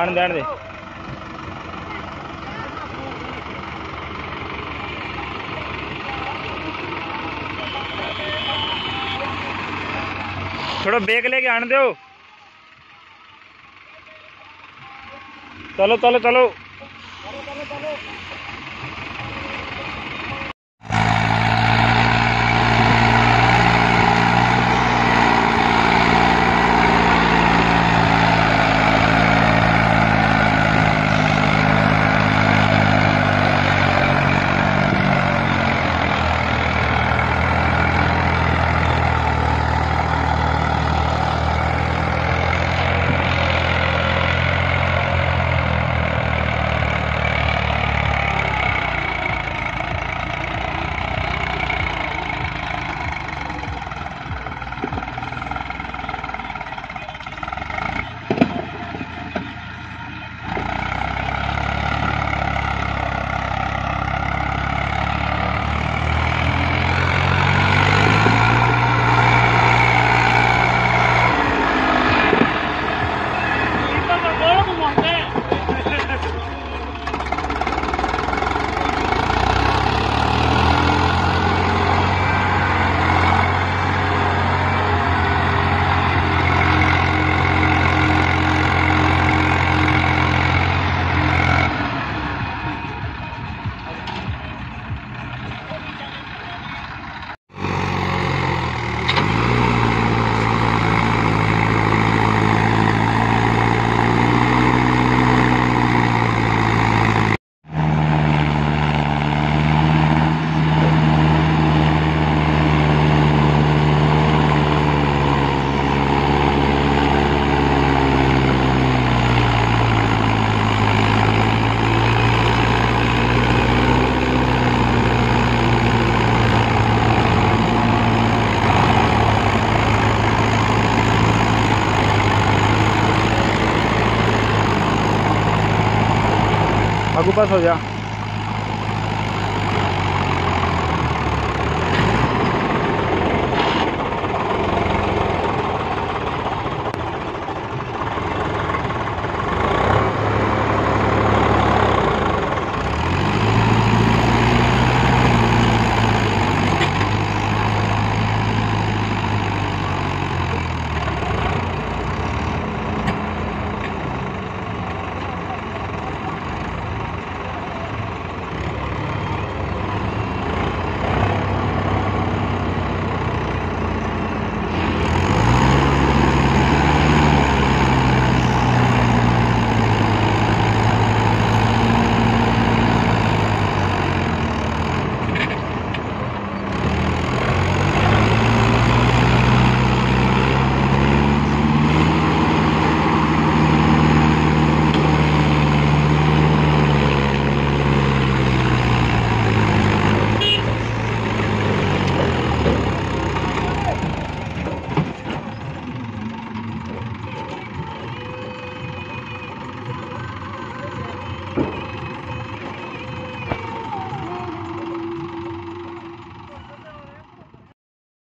आन दे दे। थोड़ा बेग लेके आने दो चलो चलो चलो। आगू Hago paso ya.